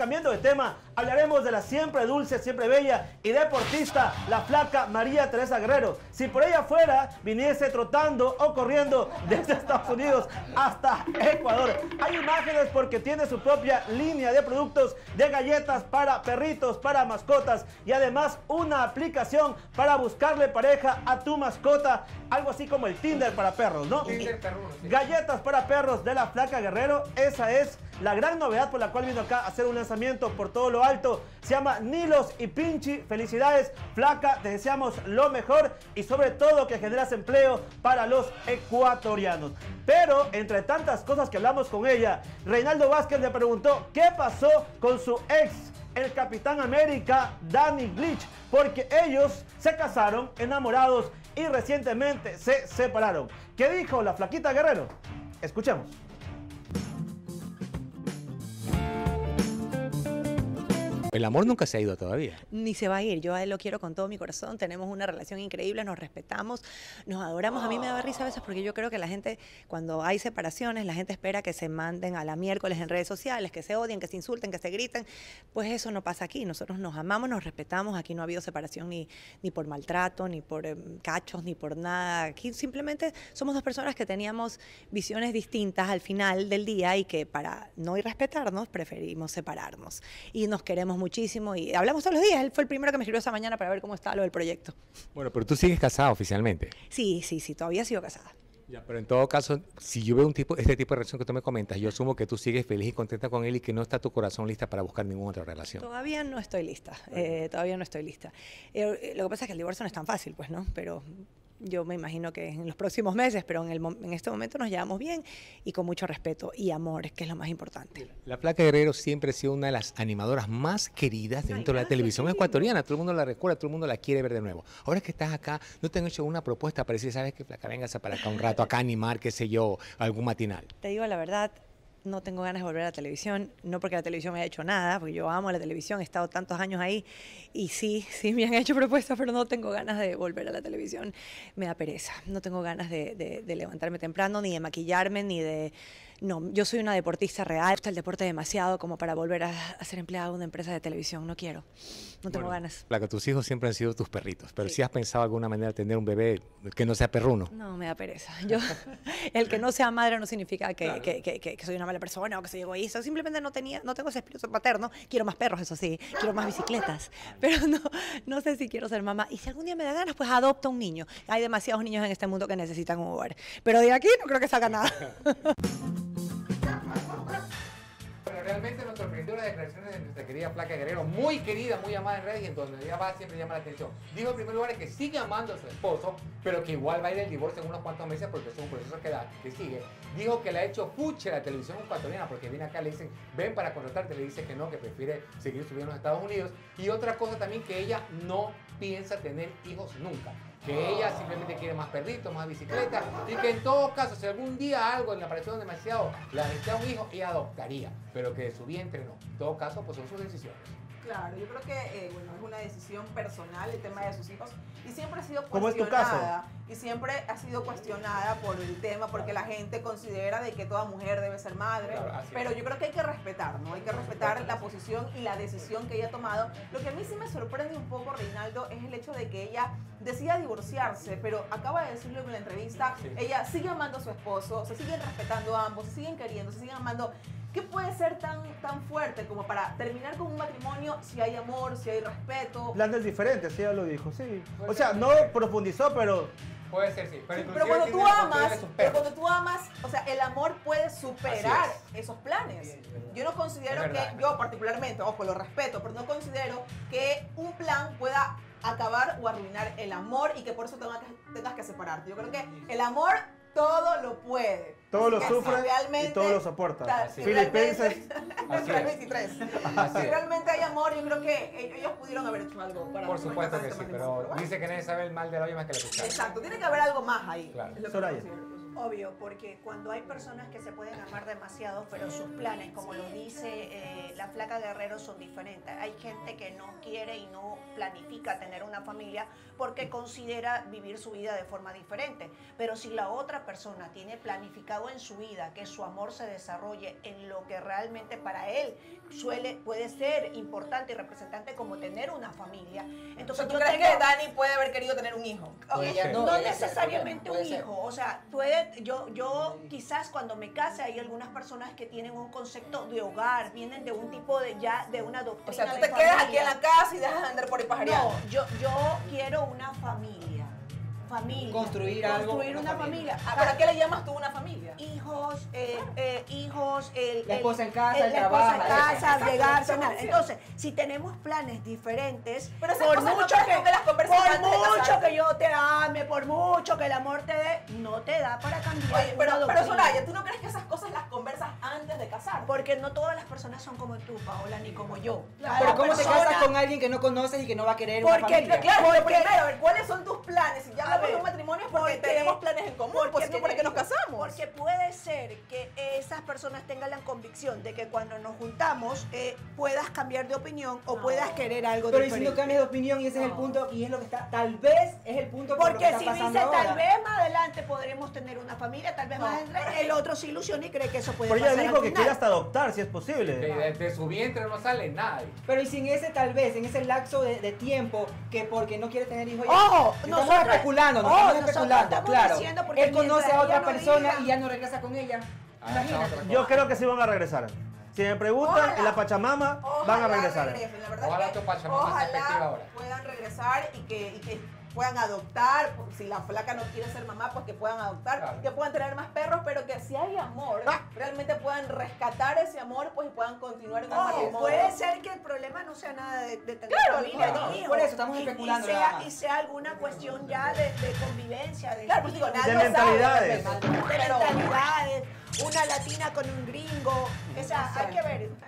cambiando de tema, hablaremos de la siempre dulce, siempre bella y deportista, la flaca María Teresa Guerrero. Si por ella fuera, viniese trotando o corriendo desde Estados Unidos hasta Ecuador. Hay imágenes porque tiene su propia línea de productos de galletas para perritos, para mascotas y además una aplicación para buscarle pareja a tu mascota, algo así como el Tinder para perros, ¿no? Tinder perruno, sí. Galletas para perros de la flaca Guerrero, esa es la gran novedad por la cual vino acá a hacer un lanzamiento por todo lo alto. Se llama Nilos y Pinchi. Felicidades, flaca, te deseamos lo mejor y sobre todo que generas empleo para los ecuatorianos. Pero entre tantas cosas que hablamos con ella, Reinaldo Vázquez le preguntó qué pasó con su ex el Capitán América, Danny Glitch, porque ellos se casaron enamorados y recientemente se separaron. ¿Qué dijo la flaquita Guerrero? Escuchemos. El amor nunca se ha ido todavía. Ni se va a ir. Yo a él lo quiero con todo mi corazón. Tenemos una relación increíble, nos respetamos, nos adoramos. A mí me da risa a veces porque yo creo que la gente, cuando hay separaciones, la gente espera que se manden a la miércoles en redes sociales, que se odien, que se insulten, que se griten. Pues eso no pasa aquí. Nosotros nos amamos, nos respetamos. Aquí no ha habido separación ni, ni por maltrato, ni por eh, cachos, ni por nada. Aquí simplemente somos dos personas que teníamos visiones distintas al final del día y que para no irrespetarnos preferimos separarnos. Y nos queremos muchísimo y hablamos todos los días. Él fue el primero que me escribió esa mañana para ver cómo está lo del proyecto. Bueno, pero tú sigues casada oficialmente. Sí, sí, sí, todavía sigo casada. Ya, pero en todo caso, si yo veo un tipo, este tipo de relación que tú me comentas, yo asumo que tú sigues feliz y contenta con él y que no está tu corazón lista para buscar ninguna otra relación. Todavía no estoy lista, eh, todavía no estoy lista. Eh, lo que pasa es que el divorcio no es tan fácil, pues, ¿no? Pero yo me imagino que en los próximos meses, pero en, el, en este momento nos llevamos bien y con mucho respeto y amor, que es lo más importante. La Flaca Guerrero siempre ha sido una de las animadoras más queridas dentro de la televisión ecuatoriana. Todo el mundo la recuerda, todo el mundo la quiere ver de nuevo. Ahora que estás acá, ¿no te han hecho una propuesta para decir, sabes que Flaca, vengas para acá un rato, acá a animar, qué sé yo, algún matinal? Te digo la verdad, no tengo ganas de volver a la televisión, no porque la televisión me haya hecho nada, porque yo amo la televisión, he estado tantos años ahí y sí, sí me han hecho propuestas, pero no tengo ganas de volver a la televisión. Me da pereza, no tengo ganas de, de, de levantarme temprano, ni de maquillarme, ni de... No, yo soy una deportista real, me gusta el deporte demasiado como para volver a, a ser empleada de una empresa de televisión, no quiero, no tengo Bueno, ganas. Flaca, tus hijos siempre han sido tus perritos, pero Sí. si has pensado de alguna manera tener un bebé que no sea perruno. No, me da pereza. Yo, el que no sea madre no significa que, que- que- que- que soy una mala persona o que soy egoísta. Simplemente no tenía, no tengo ese espíritu paterno. Quiero más perros, eso sí. Quiero más bicicletas. Pero no, no sé si quiero ser mamá. Y si algún día me da ganas, pues adopta un niño. Hay demasiados niños en este mundo que necesitan un hogar. Pero de aquí no creo que salga nada. Pero realmente nos sorprendió las declaraciones de nuestra querida Flaca Guerrero, muy querida, muy amada en redes y en donde ella va siempre llama la atención. Dijo en primer lugar que sigue amando a su esposo, pero que igual va a ir el divorcio en unos cuantos meses porque es un proceso que, da, que sigue. Dijo que le ha hecho puche la televisión ecuatoriana porque viene acá, le dicen, ven para contratarte, le dice que no, que prefiere seguir subiendo a los Estados Unidos. Y otra cosa también que ella no piensa tener hijos nunca. Que ella simplemente quiere más perritos, más bicicletas y que en todo caso, si algún día algo le apareció demasiado, la necesita un hijo, ella adoptaría, pero que de su vientre no. En todo caso, pues son sus decisiones. Claro, yo creo que eh, bueno, es una decisión personal el tema de sus hijos y siempre ha sido ¿Cómo es tu caso? Y siempre ha sido cuestionada por el tema porque la gente considera de que toda mujer debe ser madre, Claro, pero yo creo que hay que respetar, ¿no? Hay que respetar la posición y la decisión que ella ha tomado. Lo que a mí sí me sorprende un poco, Reinaldo, es el hecho de que ella decida divorciarse, pero acaba de decirlo en la entrevista, Sí. ella sigue amando a su esposo, se siguen respetando ambos, se siguen queriendo, se siguen amando. ¿Qué puede ser tan, tan fuerte como para terminar con un matrimonio si hay amor, si hay respeto? Planes diferentes, ella lo dijo, sí. Pues O sea, sí. no profundizó, pero Puede ser, sí. Pero, Sí, inclusive pero cuando tú amas, pero cuando tú amas, o sea, el amor puede superar esos planes. Yo no considero verdad. que, yo particularmente, ojo, lo respeto, pero no considero que un plan pueda acabar o arruinar el amor y que por eso tengas que, tengas que separarte. Yo creo que el amor todo lo puede. todo Así lo si sufre y realmente- todo lo soporta. Así si. Filipenses. Así realmente- es. 23. Así Si realmente hay amor, yo creo que ellos pudieron haber hecho algo para Por supuesto que este sí, pero bueno. dice que nadie sabe el mal de la olla más que la cuchara. Exacto, tiene que haber algo más ahí. Claro. es lo que Soraya. Obvio, porque cuando hay personas que se pueden amar demasiado, pero sus planes, como lo dice eh, la flaca Guerrero, son diferentes. Hay gente que no quiere y no planifica tener una familia porque considera vivir su vida de forma diferente. Pero si la otra persona tiene planificado en su vida que su amor se desarrolle en lo que realmente para él suele, puede ser importante y representante como tener una familia, Entonces, ¿tú yo crees tengo- que Dani puede haber querido tener un hijo? Ser. no, ser, necesariamente un ser. hijo, o sea, puede, yo, yo quizás cuando me case hay algunas personas que tienen un concepto de hogar, vienen de un tipo de ya de una doctrina O sea, tú te quedas aquí en la casa y dejas de andar por ahí pajareando. No, yo, yo quiero una familia, familia, Construir algo, construir una una familia, Ah, ¿Pero a qué le llamas tú una familia? hijos, eh, eh, hijos, el, La el- esposa en casa, el la esposa en trabajo. casa, Exacto, llegar, cenar. Entonces, si tenemos planes diferentes, Pero por no mucho que, las por mucho que yo te ame, por mucho que el amor te dé, no te da para cambiar. Oye, pero, pero. Soraya, ¿tú no crees Porque no todas las personas son como tú, Paola, ni como yo. Claro, Pero Cada ¿cómo te persona- casas con alguien que no conoces y que no va a querer una Porque- familia? Claro, Porque- primero, ¿cuáles son tus planes? Si ya hablamos de un matrimonio es porque, porque- tenemos planes en común, pues si no, ¿para qué nos casamos? Porque puede ser que esas personas tengan la convicción de que cuando nos juntamos eh, puedas cambiar de opinión o No. puedas querer algo Pero y si diferente. no cambias de opinión y ese es el No. punto y es lo que está, tal vez es el punto por lo que Porque está si dice ahora. tal vez más adelante podremos tener una familia, tal vez No. más adelante el otro se ilusiona y cree que eso puede Pero pasar. ella dijo al que final. quiere hasta adoptar, si es posible. de- de su vientre no sale nadie. Pero y sin ese tal vez, en ese lapso de, de tiempo que porque no quiere tener hijos. Ojo, estamos nosotros- especulando, nos ojo, estamos especulando, estamos claro. porque Él conoce a otra no persona diga- y ya no regresa con ella. Ah, Yo creo que sí van a regresar. Si me preguntan, Ojalá. en la Pachamama van a regresar. regresen, la verdad Ojalá es que tu Pachamama ojalá ahora. puedan regresar y que, y que puedan adoptar, si la flaca no quiere ser mamá, pues que puedan adoptar, Claro. que puedan tener más perros, pero que si hay amor, Ah. realmente puedan rescatar ese amor, pues y puedan continuar en el matrimonio. puede ser que el problema no sea nada de, de tener Claro, familia claro. ni hijos. Por eso estamos Y- especulando Y, sea, más. y sea alguna cuestión ya de, de convivencia, de, Claro, pues digo, De sabe, mentalidades. de mentalidades, una latina con un gringo. Sé. hay que ver.